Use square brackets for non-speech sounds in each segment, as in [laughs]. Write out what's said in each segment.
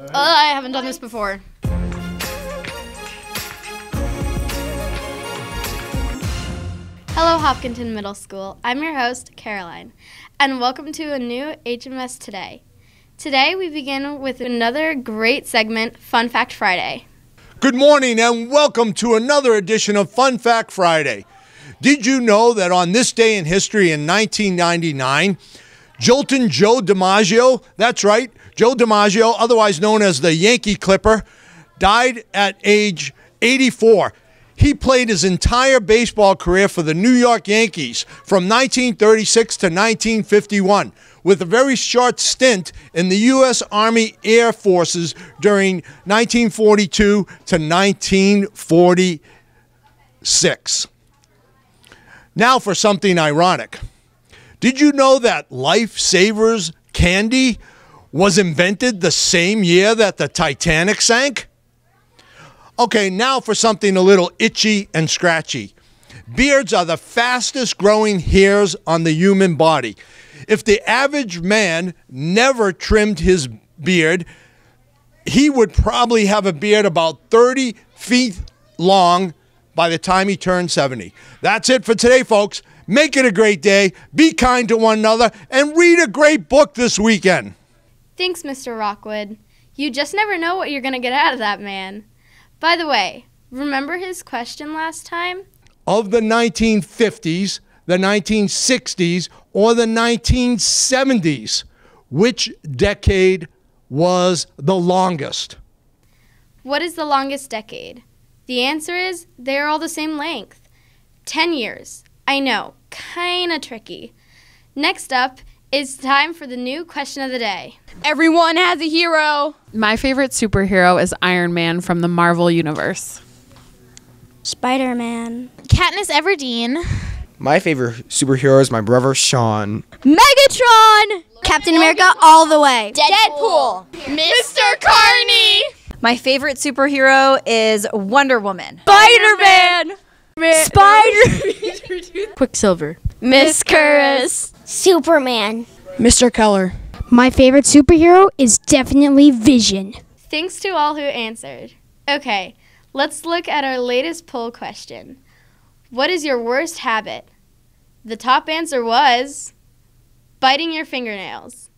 Uh, I haven't done this before. Hello, Hopkinton Middle School. I'm your host, Caroline, and welcome to a new HMS Today. Today, we begin with another great segment, Fun Fact Friday. Good morning and welcome to another edition of Fun Fact Friday. Did you know that on this day in history in 1999, Joltin' Joe DiMaggio, that's right, Joe DiMaggio, otherwise known as the Yankee Clipper, died at age 84. He played his entire baseball career for the New York Yankees from 1936 to 1951, with a very short stint in the U.S. Army Air Forces during 1942 to 1946. Now for something ironic. Did you know that Lifesavers candy was invented the same year that the Titanic sank? Okay, now for something a little itchy and scratchy. Beards are the fastest growing hairs on the human body. If the average man never trimmed his beard, he would probably have a beard about 30 feet long by the time he turned 70. That's it for today, folks. Make it a great day, be kind to one another, and read a great book this weekend. Thanks, Mr. Rockwood. You just never know what you're going to get out of that man. By the way, remember his question last time? Of the 1950s, the 1960s, or the 1970s, which decade was the longest? What is the longest decade? The answer is they are all the same length 10 years. I know, kinda tricky. Next up, it's time for the new question of the day. Everyone has a hero. My favorite superhero is Iron Man from the Marvel Universe. Spider Man. Katniss Everdeen. My favorite superhero is my brother Sean. Megatron! Captain America all the way. Deadpool. Mr. Carney. My favorite superhero is Wonder Woman. Spider Man. Spider [laughs] Quicksilver. Miss Curtis. Superman. Mr. Keller. My favorite superhero is definitely Vision. Thanks to all who answered. Okay, let's look at our latest poll question. What is your worst habit? The top answer was biting your fingernails.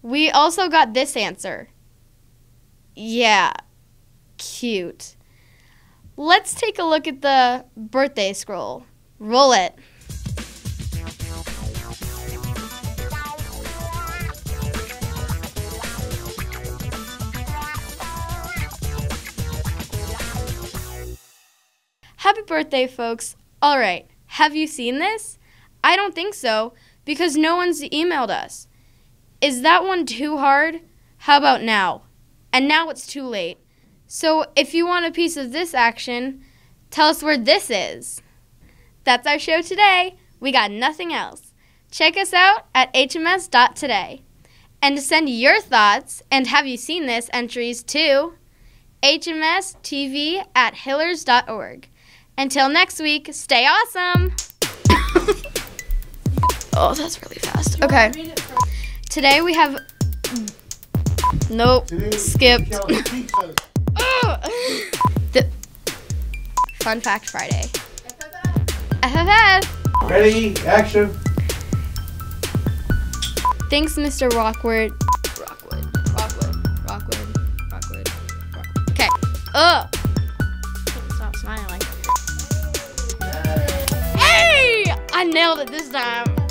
We also got this answer. Yeah, cute. Let's take a look at the birthday scroll. Roll it. Happy birthday, folks. All right, have you seen this? I don't think so, because no one's emailed us. Is that one too hard? How about now? And now it's too late. So if you want a piece of this action, tell us where this is. That's our show today. We got nothing else. Check us out at hms.today. And to send your thoughts and have you seen this entries to hmstv at hillers.org. Until next week, stay awesome. [laughs] oh, that's really fast. Okay. Today we have. Nope. Skipped. [laughs] oh! [laughs] the Fun Fact Friday. FFF. Ready, action. Thanks, Mr. Rockwood. Rockwood. Rockwood. Rockwood. Rockwood. Rockwood. Okay. Ugh. Stop smiling. Hey! I nailed it this time.